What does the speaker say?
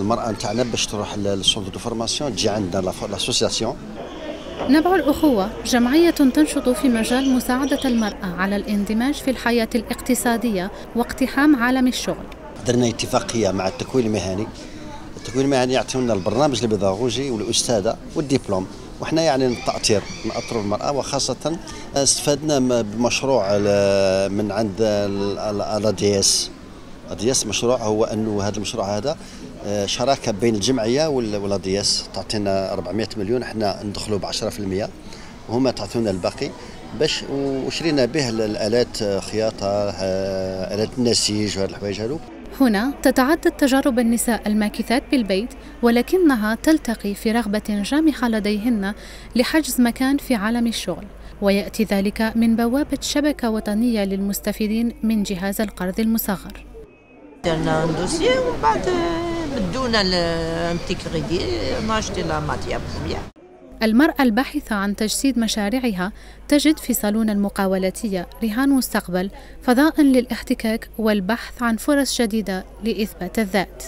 المرأة نتاعنا باش تروح لل centre de formation تجي عندنا l'association نبع الأخوة. جمعية تنشط في مجال مساعدة المرأة على الاندماج في الحياة الاقتصادية واقتحام عالم الشغل. درنا اتفاقية مع التكوين المهني. التكوين المهني يعطيونا البرنامج البيداغوجي والأستاذة والدبلوم. وحنا يعني التأطير نأطروا المرأة وخاصة استفدنا بمشروع من عند الاديس الاديس مشروع هو أنه هذا المشروع هذا آه، شراكة بين الجمعية والاديس تعطينا 400 مليون إحنا ندخلوا ب 10% وهما تعطونا الباقي باش وشرينا به الآلات آه، خياطة آه، آلات النسيج وهذه الحوايج هذو هنا تتعدد تجارب النساء الماكثات بالبيت ولكنها تلتقي في رغبة جامحة لديهن لحجز مكان في عالم الشغل. ويأتي ذلك من بوابة شبكة وطنية للمستفيدين من جهاز القرض المصغر. درنا دوسيي ومن بعد بدونا ان بتي كريدي ناشتي لا المرأة الباحثة عن تجسيد مشاريعها تجد في صالون المقاولاتية رهان مستقبل فضاء للاحتكاك والبحث عن فرص جديدة لإثبات الذات.